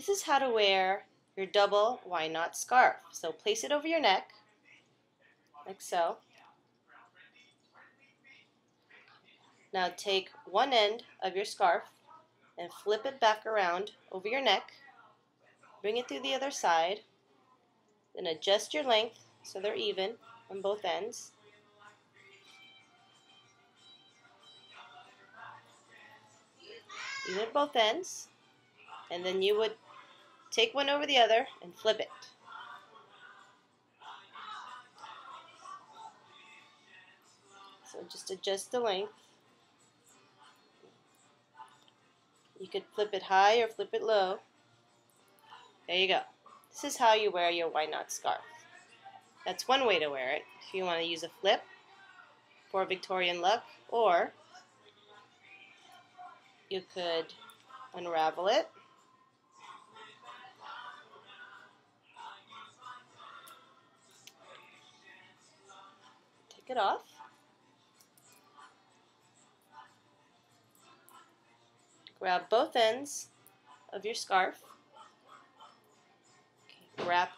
This is how to wear your double Yknots scarf. So place it over your neck, like so. Now take one end of your scarf and flip it back around over your neck. Bring it through the other side. Then adjust your length so they're even on both ends. Even both ends. And then you would take one over the other and flip it. So just adjust the length. You could flip it high or flip it low. There you go. This is how you wear your Yknots scarf. That's one way to wear it. If you want to use a flip for a Victorian look, or you could unravel it it off. Grab both ends of your scarf. Okay, wrap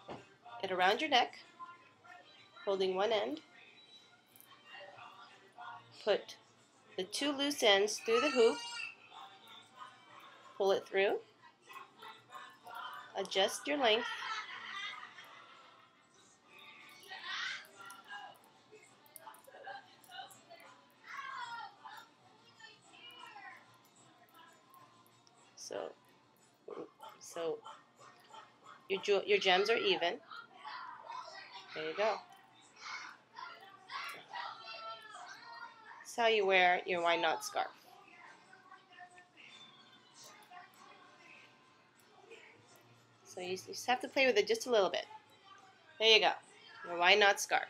it around your neck holding one end. Put the two loose ends through the hoop. Pull it through, adjust your length, so so your your gems are even. There you go. That's how you wear your Yknots scarf. So you just have to play with it just a little bit. There you go. Your Yknots scarf.